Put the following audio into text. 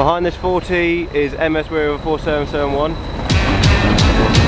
Behind this 40 is MS Weir 4771.